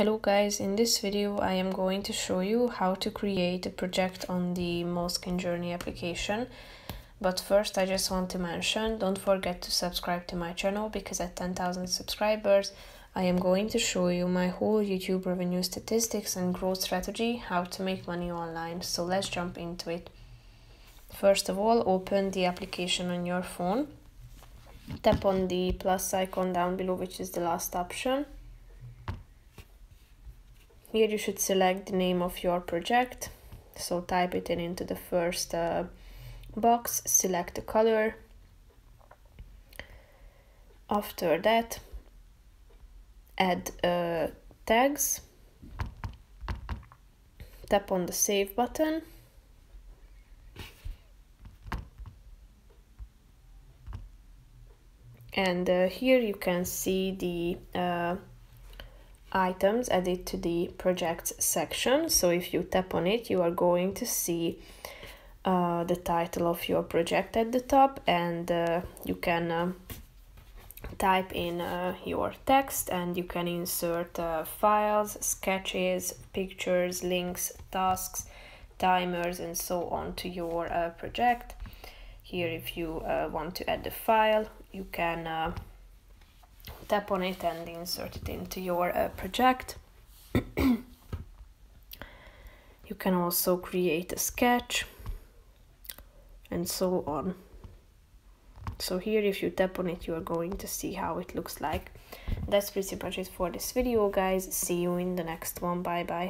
Hello guys, in this video I am going to show you how to create a project on the Moleskine Journey application. But first I just want to mention, don't forget to subscribe to my channel because at 10,000 subscribers I am going to show you my whole YouTube revenue statistics and growth strategy, how to make money online. So let's jump into it. First of all, open the application on your phone. Tap on the plus icon down below, which is the last option here you should select the name of your project. So type it in into the first uh, box, select the color. After that, add uh, tags. Tap on the save button. And uh, here you can see the uh, items added to the projects section. So if you tap on it, you are going to see uh, the title of your project at the top and uh, you can uh, type in uh, your text and you can insert uh, files, sketches, pictures, links, tasks, timers and so on to your uh, project. Here if you want to add the file, you can tap on it and insert it into your uh, project. you can also create a sketch and so on. So here if you tap on it you are going to see how it looks like. That's pretty much it for this video guys. See you in the next one. Bye bye.